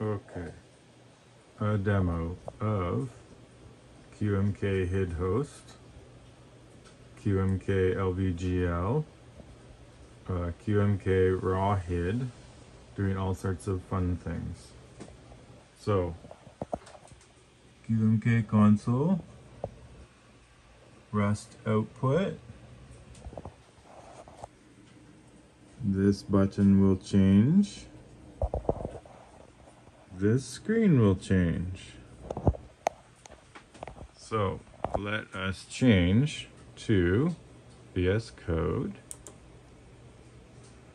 Okay. A demo of QMK HID host, QMK LVGL, uh, QMK raw HID, doing all sorts of fun things. So, QMK console, Rust output. This button will change this screen will change. So let us change to VS Code.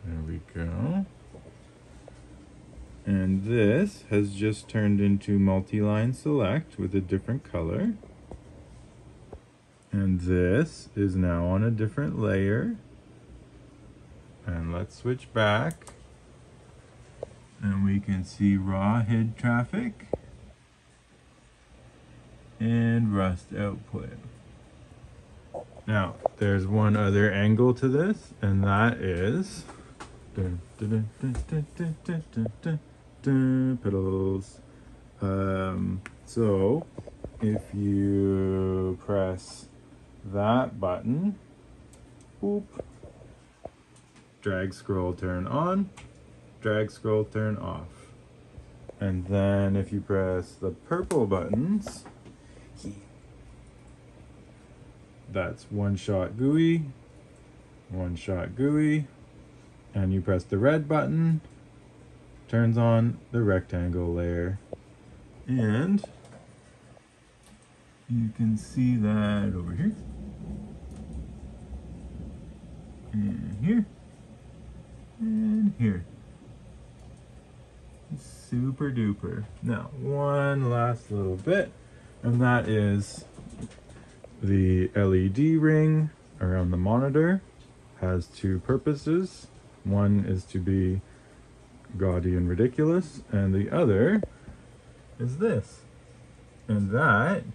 There we go. And this has just turned into multi-line select with a different color. And this is now on a different layer. And let's switch back and we can see raw HID traffic and rust output. Now, there's one other angle to this, and that is pedals. Um, so, if you press that button, boop, drag scroll turn on, drag scroll turn off. And then if you press the purple buttons, that's one shot GUI, one shot GUI, and you press the red button, turns on the rectangle layer. And you can see that over here. And here. And here super duper. Now, one last little bit, and that is the LED ring around the monitor has two purposes. One is to be gaudy and ridiculous, and the other is this. And that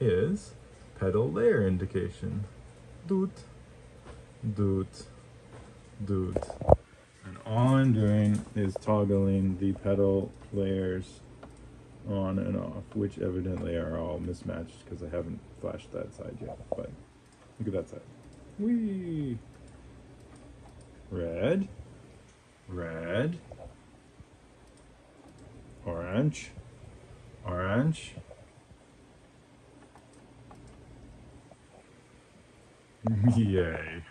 is pedal layer indication. Doot, doot, doot. And all I'm doing is toggling the pedal layers on and off, which evidently are all mismatched because I haven't flashed that side yet. But look at that side. Whee! Red, red, orange, orange, yay.